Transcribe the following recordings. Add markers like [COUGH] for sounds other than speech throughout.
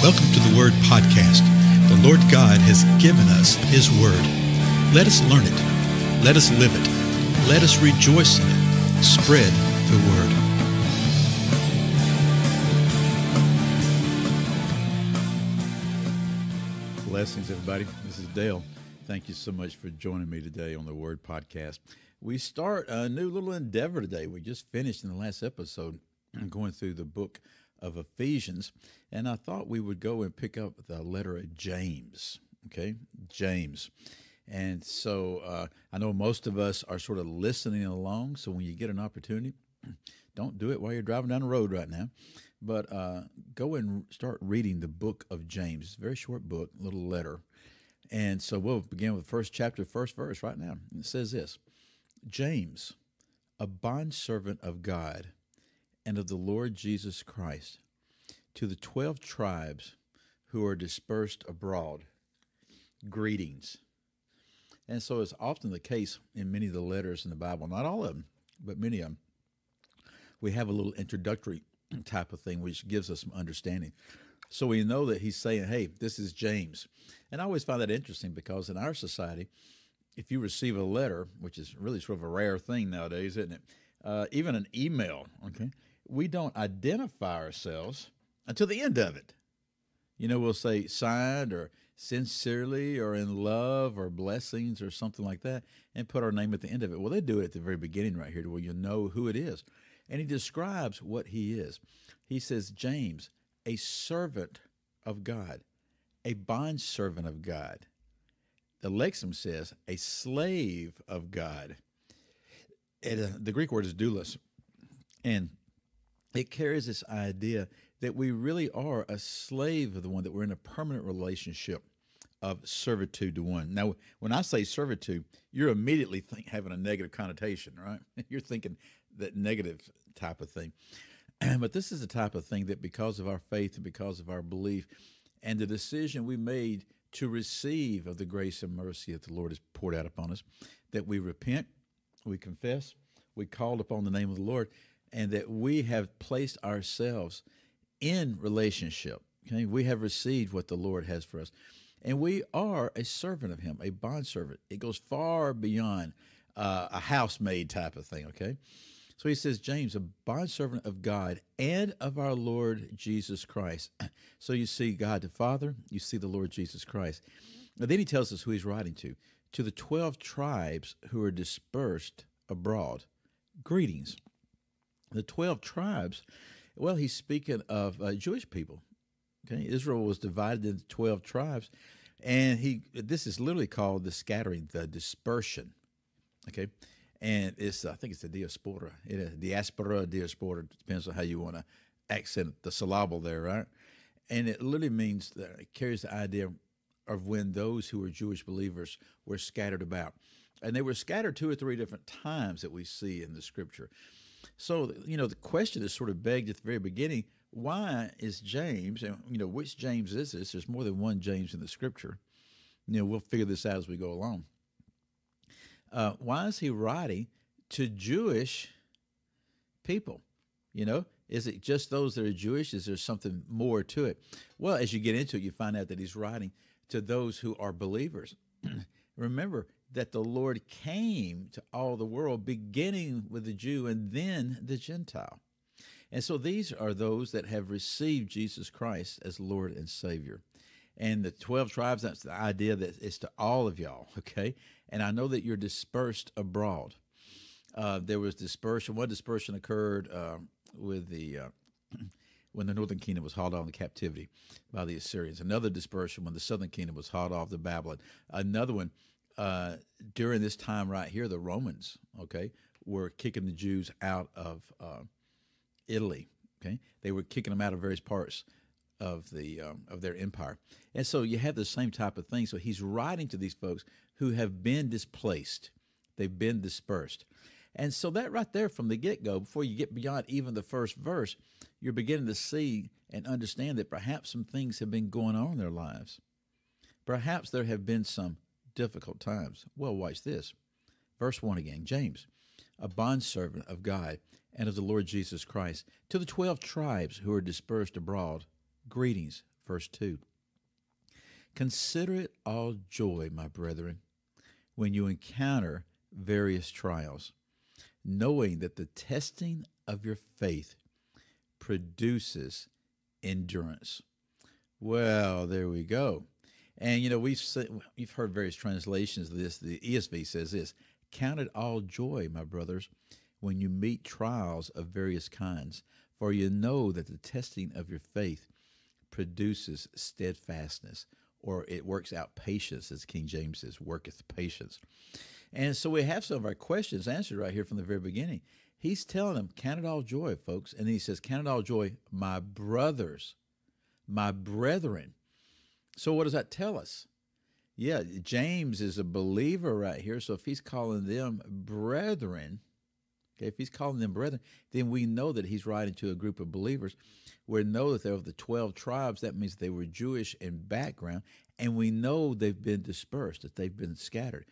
Welcome to the Word Podcast. The Lord God has given us His Word. Let us learn it. Let us live it. Let us rejoice in it. Spread the Word. Blessings, everybody. This is Dale. Thank you so much for joining me today on the Word Podcast. We start a new little endeavor today. We just finished in the last episode [CLEARS THROAT] going through the book of Ephesians, and I thought we would go and pick up the letter of James. Okay, James. And so uh, I know most of us are sort of listening along. So when you get an opportunity, [CLEARS THROAT] don't do it while you're driving down the road right now, but uh, go and start reading the book of James. It's a very short book, little letter. And so we'll begin with the first chapter, first verse right now. It says this James, a bondservant of God and of the Lord Jesus Christ, to the 12 tribes who are dispersed abroad, greetings. And so it's often the case in many of the letters in the Bible, not all of them, but many of them. We have a little introductory type of thing which gives us some understanding. So we know that he's saying, hey, this is James. And I always find that interesting because in our society, if you receive a letter, which is really sort of a rare thing nowadays, isn't it? Uh, even an email, okay, we don't identify ourselves until the end of it. You know, we'll say signed or sincerely or in love or blessings or something like that and put our name at the end of it. Well, they do it at the very beginning right here to where you know who it is. And he describes what he is. He says, James, a servant of God, a bondservant of God. The Lexham says, a slave of God. And, uh, the Greek word is doulos. And it carries this idea that we really are a slave of the one, that we're in a permanent relationship of servitude to one. Now, when I say servitude, you're immediately think, having a negative connotation, right? [LAUGHS] You're thinking that negative type of thing. [CLEARS THROAT] but this is the type of thing that because of our faith and because of our belief and the decision we made to receive of the grace and mercy that the Lord has poured out upon us, that we repent, we confess, we call upon the name of the Lord, and that we have placed ourselves in relationship. Okay, we have received what the Lord has for us, and we are a servant of Him, a bondservant. It goes far beyond uh, a housemaid type of thing. Okay, so He says, James, a bondservant of God and of our Lord Jesus Christ. [CLEARS THROAT] So you see God the Father, you see the Lord Jesus Christ. And then He tells us who He's writing to: to the twelve tribes who are dispersed abroad. Greetings the 12 tribes, well, he's speaking of uh, Jewish people. Okay, Israel was divided into 12 tribes, and he this is literally called the scattering, the dispersion. Okay, and it's I think it's the diaspora, it is diaspora, diaspora depends on how you want to accent the syllable there, right? And it literally means that it carries the idea of when those who were Jewish believers were scattered about, and they were scattered two or three different times that we see in the Scripture. So, you know, the question is sort of begged at the very beginning why is James, and, you know, which James is this? There's more than one James in the scripture. You know, we'll figure this out as we go along. Uh, why is he writing to Jewish people? You know, is it just those that are Jewish? Is there something more to it? Well, as you get into it, you find out that he's writing to those who are believers. [CLEARS THROAT] Remember, that the Lord came to all the world, beginning with the Jew and then the Gentile. And so these are those that have received Jesus Christ as Lord and Savior. And the 12 tribes, that's the idea that it's to all of y'all, [LAUGHS] okay? And I know that you're dispersed abroad. Uh, there was dispersion. One dispersion occurred uh, with the. Uh, [CLEARS THROAT] when the northern kingdom was hauled off into captivity by the Assyrians. Another dispersion when the southern kingdom was hauled off to Babylon. Another one uh, during this time right here, the Romans, okay, were kicking the Jews out of uh, Italy. Okay, they were kicking them out of various parts of the um, of their empire, and so you have the same type of thing. So he's writing to these folks who have been displaced, they've been dispersed, and so that right there from the get go, before you get beyond even the first verse, you're beginning to see and understand that perhaps some things have been going on in their lives. Perhaps there have been some difficult times. Well, watch this. Verse 1 again James, a bondservant of God and of the Lord Jesus Christ, to the 12 tribes who are dispersed abroad, greetings verse 2. Consider it all joy, my brethren, when you encounter various trials, knowing that the testing of your faith produces endurance. Well, there we go. And you know we've we've heard various translations of this. The ESV says this: "Count it all joy, my brothers, when you meet trials of various kinds, for you know that the testing of your faith produces steadfastness, or it works out patience, as King James says, worketh patience." And so we have some of our questions answered right here from the very beginning. He's telling them, Count it all joy, folks. And then he says, Count it all joy, my brothers, my brethren. So what does that tell us? Yeah, James is a believer right here. So if he's calling them brethren, okay, if he's calling them brethren, then we know that he's writing to a group of believers. We know that they're of the 12 tribes. That means they were Jewish in background. And we know they've been dispersed, that they've been scattered.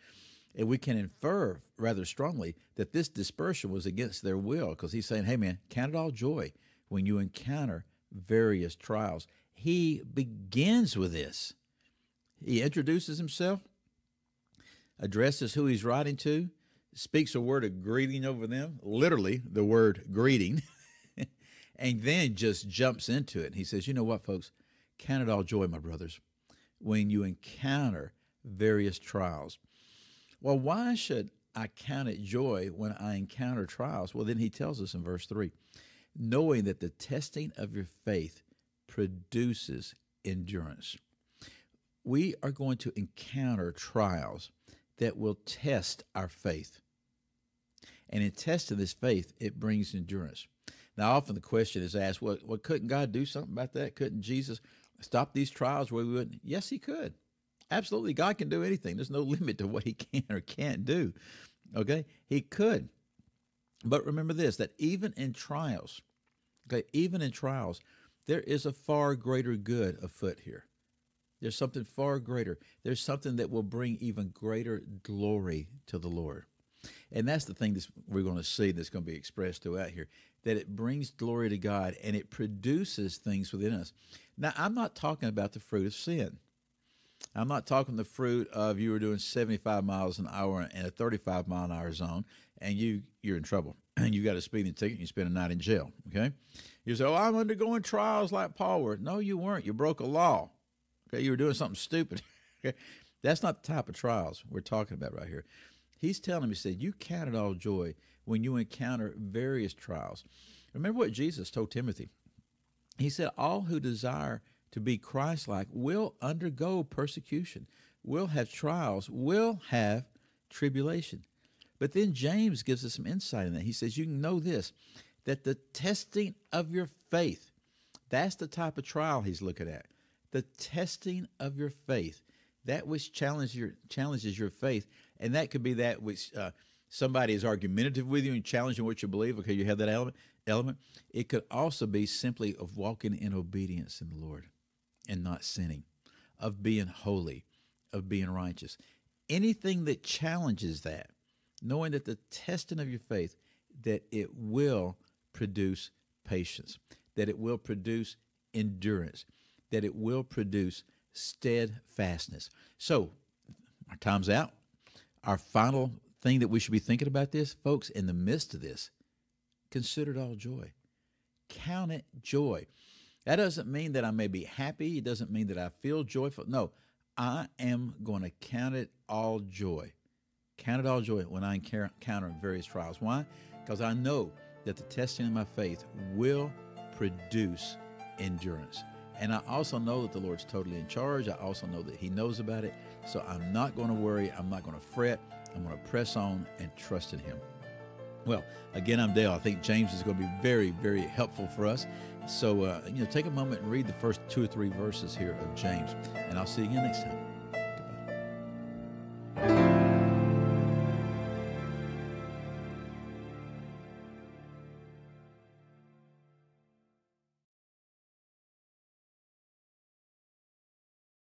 And we can infer rather strongly that this dispersion was against their will because he's saying, hey, man, count it all joy when you encounter various trials. He begins with this. He introduces himself, addresses who he's writing to, speaks a word of greeting over them, literally the word greeting, [LAUGHS] and then just jumps into it. He says, You know what, folks? Count it all joy, my brothers, when you encounter various trials. Well, why should I count it joy when I encounter trials? Well, then he tells us in verse 3 knowing that the testing of your faith produces endurance. We are going to encounter trials that will test our faith. And in testing this faith, it brings endurance. Now, often the question is asked, well, well, couldn't God do something about that? Couldn't Jesus stop these trials where we wouldn't? Yes, he could. Absolutely. God can do anything. There's no [LAUGHS] limit to what he can or can't do. Okay? He could. But remember this that even in trials, okay, even in trials, there is a far greater good afoot here. There's something far greater. There's something that will bring even greater glory to the Lord. And that's the thing that we're going to see that's going to be expressed throughout here that it brings glory to God and it produces things within us. Now, I'm not talking about the fruit of sin. I'm not talking the fruit of you were doing 75 miles an hour in a 35 mile an hour zone and you you're in trouble and [CLEARS THROAT] you got a speeding ticket and you spend a night in jail. Okay, you say, "Oh, I'm undergoing trials like Paul were." No, you weren't. You broke a law. Okay, you were doing something stupid. [LAUGHS] okay, that's not the type of trials we're talking about right here. He's telling me, he said, "You count it all joy when you encounter various trials." Remember what Jesus told Timothy. He said, "All who desire." to be Christ like will undergo persecution, will have trials, will have tribulation. But then James gives us some insight in that. He says, You can know this, that the testing of your faith, that's the type of trial he's looking at. The testing of your faith, that which challenges your, challenges your faith, and that could be that which uh, somebody is argumentative with you and challenging what you believe. Okay, you have that element. Element. It could also be simply of walking in obedience in the Lord and not sinning, of being holy, of being righteous. Anything that challenges that, knowing that the testing of your faith, that it will produce patience, that it will produce endurance, that it will produce steadfastness. So, our time's out. Our final thing that we should be thinking about this, folks, in the midst of this, consider it all joy. Count it joy. That doesn't mean that I may be happy. It doesn't mean that I feel joyful. No, I am going to count it all joy. Count it all joy when I encounter various trials. Why? Because I know that the testing of my faith will produce endurance. And I also know that the Lord's totally in charge. I also know that He knows about it. So I'm not going to worry. I'm not going to fret. I'm going to press on and trust in Him. Well, again, I'm Dale. I think James is going to be very, very helpful for us. So, uh, you know, take a moment and read the first two or three verses here of James, and I'll see you again next time.